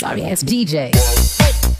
sorry, it's DJ.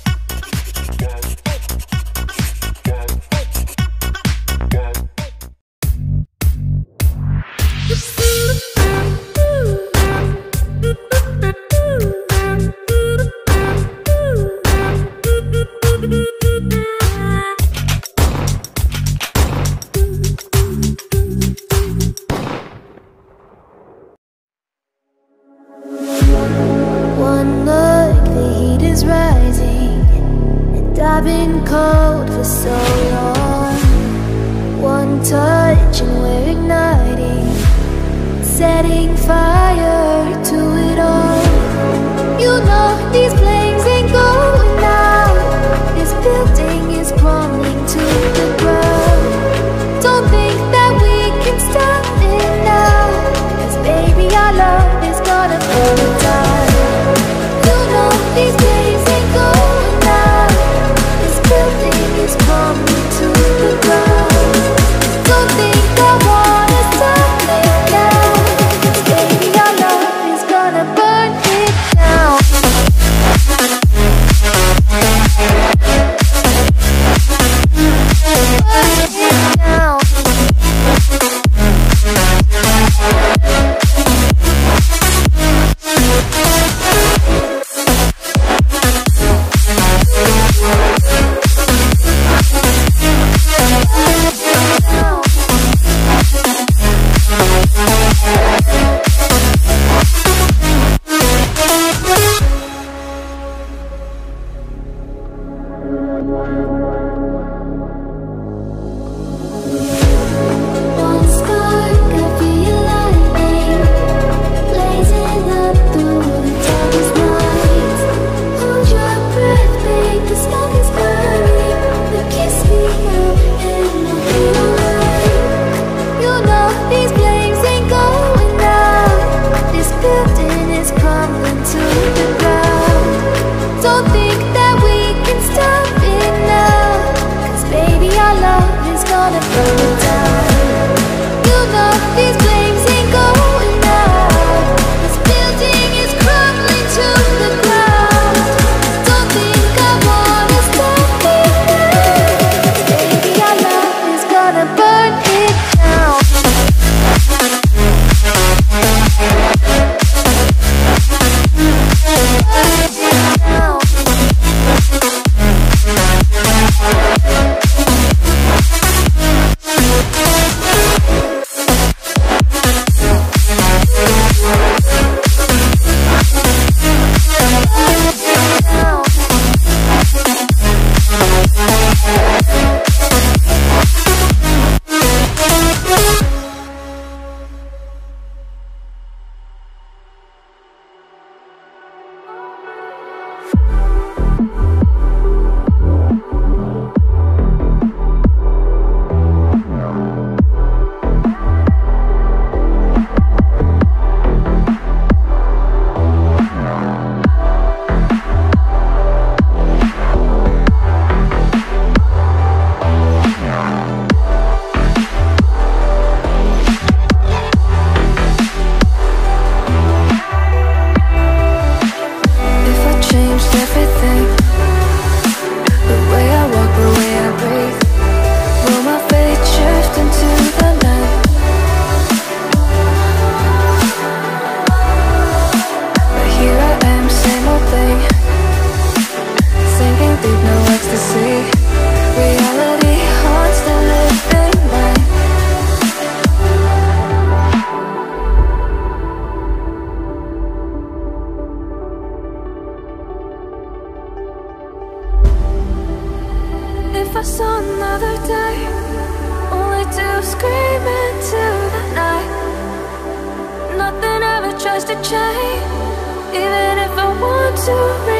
to change, even if I want to.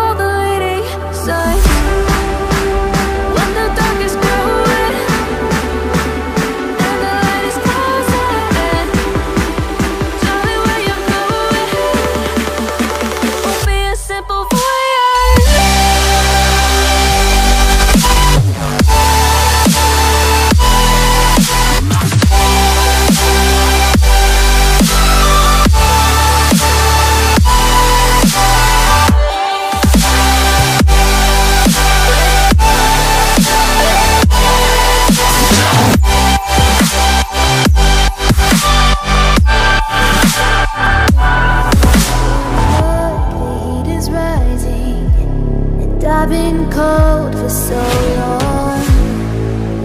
I've been cold for so long.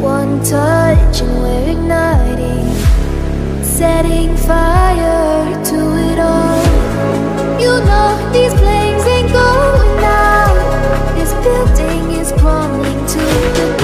One touch and we're igniting Setting fire to it all. You know these flames ain't going out. This building is crumbling to the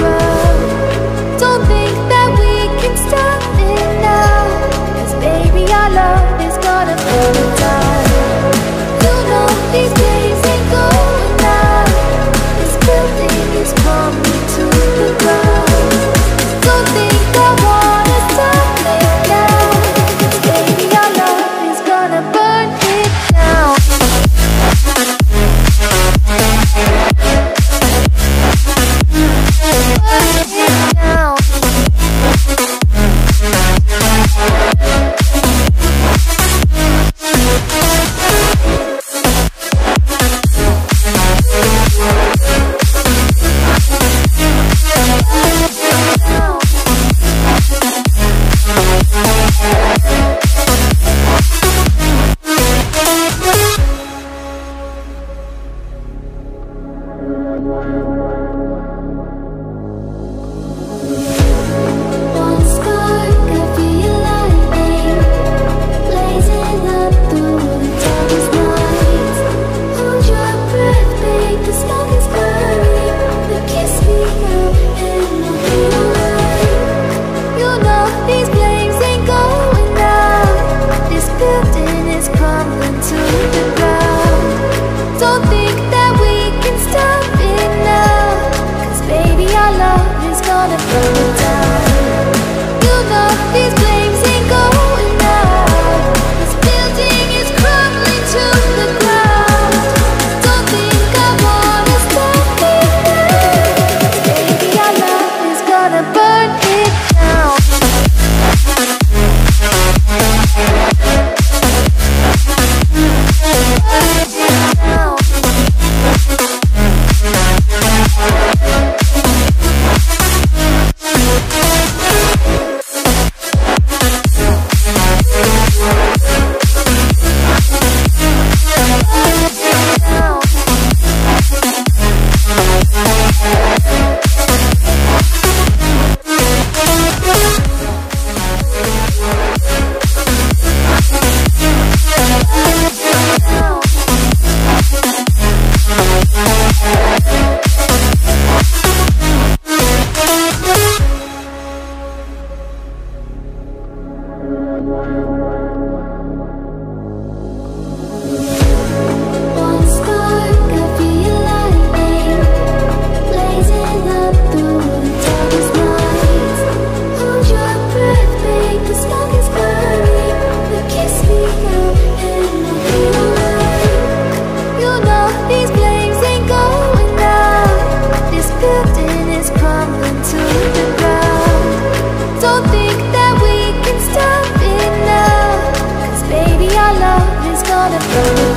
Don't think that we can stop it now. Cause baby our love is gonna burn